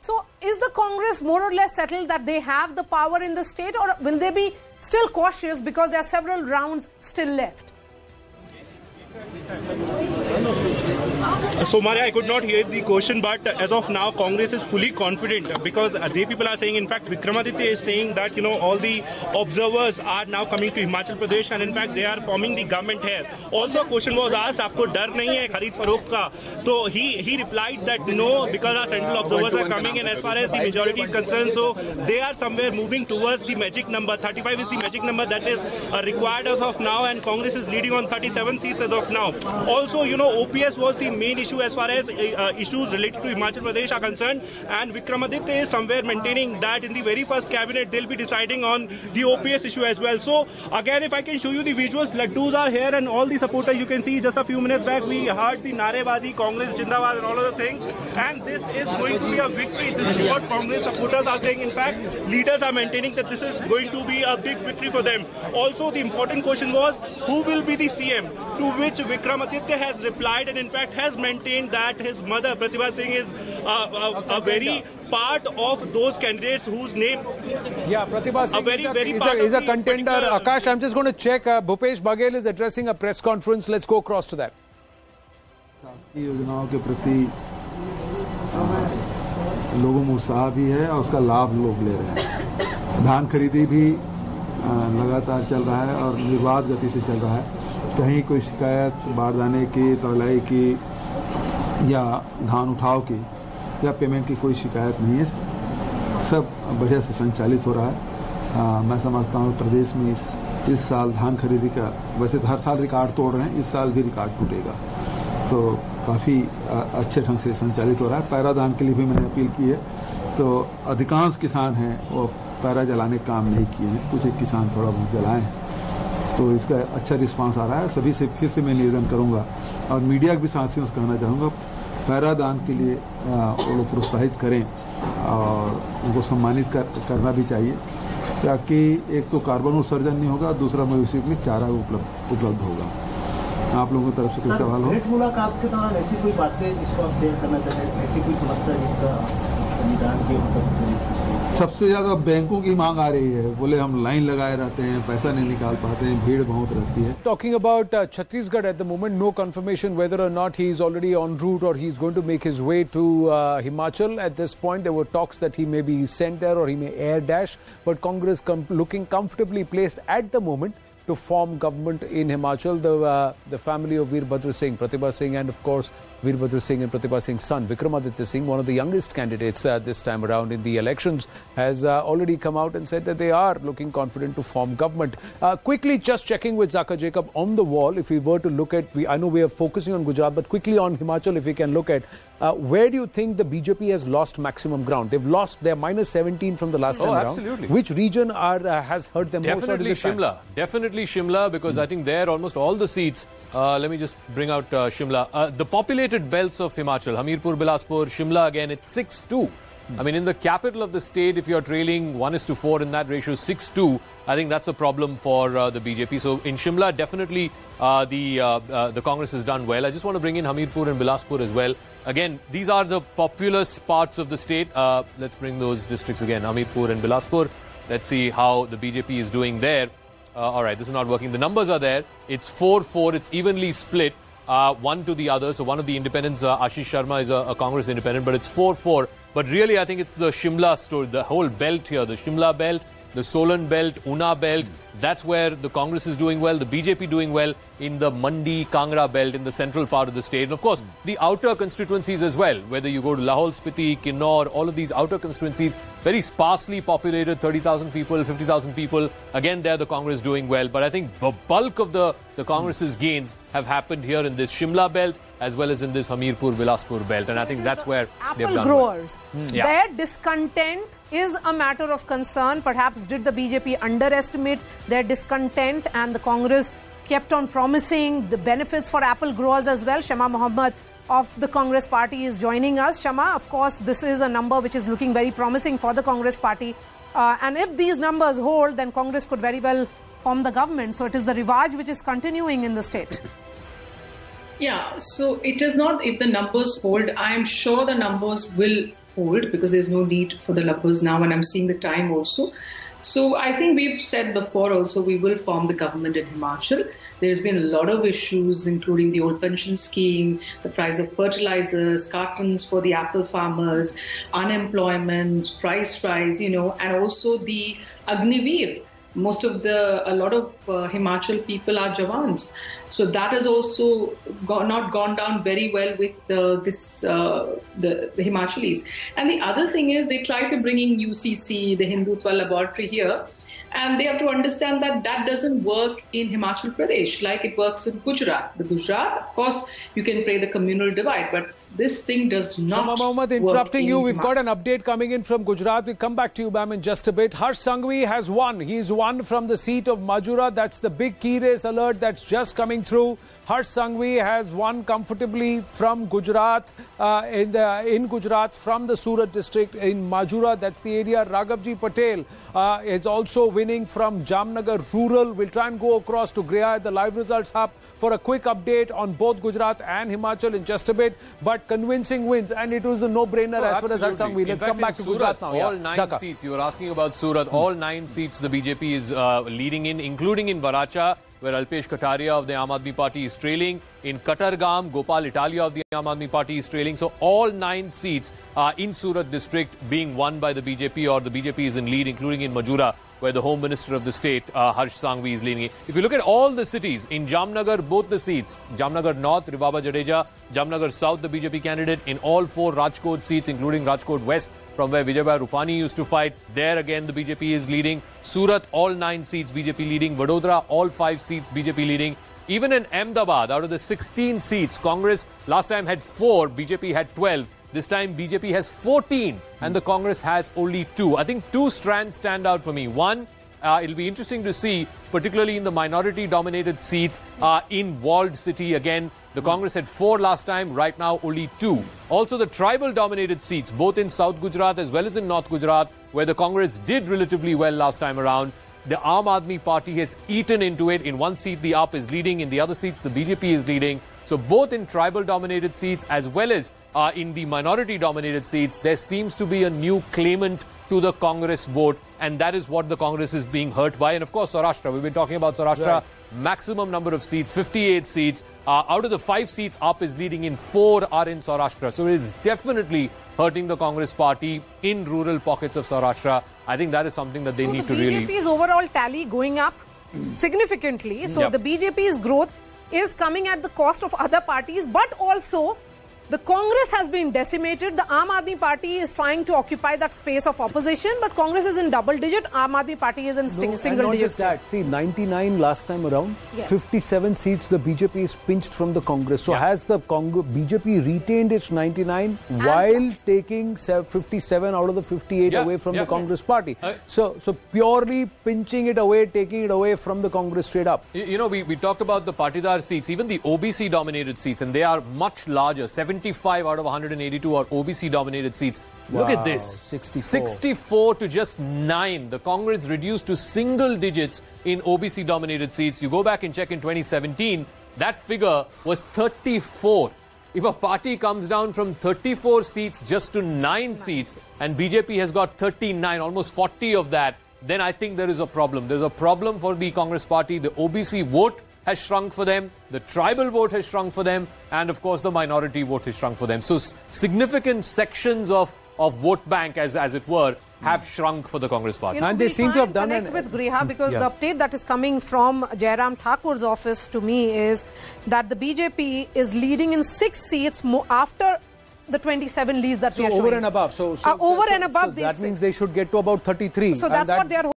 So, is the Congress more or less settled that they have the power in the state, or will they be still cautious because there are several rounds still left? So, Maria, I could not hear the question, but as of now, Congress is fully confident because they people are saying, in fact, Vikramaditya is saying that, you know, all the observers are now coming to Himachal Pradesh and in fact, they are forming the government here. Also, a question was asked, आपको डर नहीं है खरीद फरोख्त का? So, he, he replied that no, because our central observers are coming and as far as the majority is concerned, so they are somewhere moving towards the magic number. 35 is the magic number that is uh, required as of now and Congress is leading on 37 seats as of now. Also, you know, OPS was the main issue as far as uh, issues related to Himachal Pradesh are concerned and Vikramaditya is somewhere maintaining that in the very first cabinet they'll be deciding on the OPS issue as well. So again if I can show you the visuals, Laddus are here and all the supporters you can see just a few minutes back we heard the Narebazi, Congress, Jindabad and all of the things and this is going to be a victory. This is what Congress supporters are saying. In fact, leaders are maintaining that this is going to be a big victory for them. Also the important question was who will be the CM to which Vikramaditya has replied and in fact has maintained that his mother Pratibha Singh is uh, a, a very part of those candidates whose name Yeah, Pratibha Singh a very, is a, very is a, is a contender. Akash, I'm just going to check. Uh, Bhupesh Baghel is addressing a press conference. Let's go across to that. शासकीय योजनाओं के प्रति लोगों में उत्साह भी है और उसका लाभ लोग ले रहे हैं धान खरीदी भी लगातार चल रहा है और निर्बाध गति से चल रहा है कहीं कोई शिकायत बारदाने की तौलाई की या धान उठाव की या पेमेंट की कोई शिकायत नहीं है। सब बढ़िया से संचालित हो रहा है। अ, मैं समझता हूँ प्रदेश में इस इस साल धान खरीदी का वैसे तो हर साल रिकॉर्ड तोड़ रहे हैं इस साल भी रिकॉर्ड टूटेगा। तो काफ़ी अच्छे ढंग से संचालित हो रहा है। पैरा दान के लिए भी मैंने अपील की है। तो अधिकांश किसान हैं वो पैरा जलाने काम नहीं किए हैं। कुछ एक किसान थोड़ा बहुत जलाए। हैं तो इसका अच्छा रिस्पांस आ रहा है। सभी से फिर से मैं निवेदन करूँगा। और मीडिया के भी साथियों से कहना चाहूँगा पैरा दान के लिए वो लोग प्रोत्साहित करें और उनको सम्मानित कर, करना भी चाहिए ताकि एक तो कार्बन उत्सर्जन नहीं होगा दूसरा मवेशियों के लिए चारा उपलब्ध उपलब्ध होगा। आप लोगों की तरफ़ से कोई सवाल हो? मुलाकात के दौरान ऐसी कोई बातें जिसको आप शेयर करना चाहें ऐसी कोई समस्या जिसका संविधान के सबसे ज़्यादा बैंकों की मांग आ रही है। बोले हम लाइन लगाए रहते हैं पैसा नहीं निकाल पाते हैं भीड़ बहुत रहती है। Talking about Chhattisgarh at the moment no confirmation whether or not he is already on route or he is going to make his way to Himachal at this point there were talks that he may be sent there or he may air dash but Congress looking comfortably placed at the moment to form government in Himachal. The uh, the family of Veerbhadra Singh, Pratibha Singh, and of course Veerbhadra Singh and Pratibha Singh's son Vikramaditya Singh, one of the youngest candidates uh, this time around in the elections, has uh, already come out and said that they are looking confident to form government. Uh, quickly, just checking with Zaka Jacob on the wall. If we were to look at, we, I know we are focusing on Gujarat, but quickly on Himachal, if we can look at. Uh, where do you think the BJP has lost maximum ground? They've lost their minus 17 from the last Oh, time around. absolutely. Which region are uh, has hurt them most? Definitely Shimla. Definitely Shimla because I think there almost all the seats. Uh, let me just bring out uh, Shimla. Uh, the populated belts of Himachal, Hamirpur, Bilaspur, Shimla again, it's 6 2. I mean, in the capital of the state, if you're trailing 1 is to 4 in that ratio, 6 2, I think that's a problem for uh, the BJP. So in Shimla, definitely uh, the, uh, uh, the Congress has done well. I just want to bring in Hamirpur and Bilaspur as well. Again, these are the populous parts of the state. Uh, let's bring those districts again Hamirpur and Bilaspur. Let's see how the BJP is doing there. Uh, all right, this is not working. The numbers are there. It's 4 4. It's evenly split, uh, one to the other. So, one of the independents, uh, Ashish Sharma, is a, a Congress independent, but it's 4 4. But really, I think it's the Shimla story, the whole belt here, the Shimla belt, the Solan belt, Una belt. That's where the Congress is doing well, the BJP doing well in the Mandi, Kangra belt in the central part of the state. And of course, the outer constituencies as well, whether you go to Lahaul, Spiti, Kinnaur, all of these outer constituencies, very sparsely populated 30,000 people, 50,000 people. Again, there the Congress doing well. But I think the bulk of the, the Congress's gains have happened here in this Shimla belt as well as in this Hamirpur, Bilaspur belt. And I think that's where they've apple done growers. well. Yeah. Their discontent is a matter of concern. Perhaps did the BJP underestimate their discontent and the Congress kept on promising the benefits for apple growers as well. Shama Mohammed of the Congress party is joining us. Shama, of course, this is a number which is looking very promising for the Congress party. Uh, and if these numbers hold, then Congress could very well form the government. So it is the Rivaj which is continuing in the state. Yeah, so it is not if the numbers hold. I am sure the numbers will hold because there's no need for the Labhus now, and I'm seeing the time also. So I think we've said before also we will form the government in Himachal. There's been a lot of issues, including the old pension scheme, the price of fertilizers, cartons for the apple farmers, unemployment, price rise, you know, and also the Agniveer. Most of the, a lot of uh, Himachal people are Jawans. So that has also not gone down very well with uh, this, uh, the, the Himachalis. And the other thing is they try to bring in UCC, the Hindutva laboratory here. And they have to understand that that doesn't work in Himachal Pradesh like it works in Gujarat. The Gujarat, of course, you can play the communal divide, but this thing does not. Shama Mohammed, interrupting in you. We've got an update coming in from Gujarat. We'll come back to you, ma'am, in just a bit. Harsh Sanghavi has won. He's won from the seat of Majura. That's the big key race alert that's just coming through. Harsh Sanghavi has won comfortably from Gujarat, uh, in, the, in Gujarat, from the Surat district in Majura. That's the area. Raghavji Patel uh, is also winning from Jamnagar Rural. We'll try and go across to Greha at the live results hub for a quick update on both Gujarat and Himachal in just a bit. But convincing wins, and it was a no-brainer Oh, as far as Harsh. Sanghavi. Let's fact, come back to Surat, Gujarat now. All yeah. nine Zaka. seats. You were asking about Surat. All nine seats the BJP is uh, leading in, including in Varachha, where Alpesh Kathiria of the Aam Aadmi Party is trailing. In Katargam, Gopal Italia of the Aam Aadmi Party is trailing. So all nine seats are in Surat district being won by the BJP or the BJP is in lead, including in Majura, where the Home Minister of the state, uh, Harsh Sanghavi, is leading. If you look at all the cities, in Jamnagar, both the seats, Jamnagar North, Rivaba Jadeja, Jamnagar South, the BJP candidate, in all four Rajkot seats, including Rajkot West, from where Vijayabhai Rupani used to fight. There again, the BJP is leading. Surat, all nine seats, BJP leading. Vadodara, all five seats, BJP leading. Even in Ahmedabad, out of the 16 seats, Congress last time had four, BJP had 12. This time, BJP has 14, and the Congress has only two. I think two strands stand out for me. One, uh, it'll be interesting to see, particularly in the minority dominated seats uh, in walled city again. The Congress had four last time, right now only two. Also, the tribal dominated seats, both in South Gujarat as well as in North Gujarat, where the Congress did relatively well last time around. The Aam Aadmi Party has eaten into it. In one seat, the AAP is leading. In the other seats, the BJP is leading. So, both in tribal dominated seats as well as uh, in the minority dominated seats, there seems to be a new claimant to the Congress vote. And that is what the Congress is being hurt by. And of course, Saurashtra. We've been talking about Saurashtra. Right. Maximum number of seats, 58 seats. Uh, out of the five seats, AAP is leading in four are in Saurashtra. So it is definitely hurting the Congress party in rural pockets of Saurashtra. I think that is something that they so need the to really. the BJP's overall tally going up significantly. So Yep. the BJP's growth is coming at the cost of other parties, but also the Congress has been decimated. The Aam Aadmi Party is trying to occupy that space of opposition, but Congress is in double digit. Aam Aadmi Party is in No, sting- and single not digit. just that. See, 99 last time around, Yes. 57 seats the BJP is pinched from the Congress. So Yeah. has the Cong- BJP retained its 99 while taking 57 out of the 58 Yeah, away from yeah. the Congress party? Uh, so, so purely pinching it away, taking it away from the Congress straight up. You you know, we, we talked about the Patidar seats, even the OBC dominated seats, and they are much larger. 75 out of 182 are OBC dominated seats. Look at this 64. 64 to just 9. The Congress reduced to single digits in OBC dominated seats. You go back and check in 2017, that figure was 34. If a party comes down from 34 seats just to 9 seats, and BJP has got 39, almost 40 of that, then I think there is a problem. There's a problem for the Congress party. The OBC vote has shrunk for them, the tribal vote has shrunk for them, and of course the minority vote has shrunk for them. So significant sections of, of vote bank, as, as it were, have shrunk for the Congress party. You know, And they seem to have done connect an- with Griha because Yeah. the update that is coming from Jairam Thakur's office to me is that the BJP is leading in six seats after the 27 leads that So we are over showing. and above. So, so Uh, over so- and above so these that six. means they should get to about 33. So that's that- what they are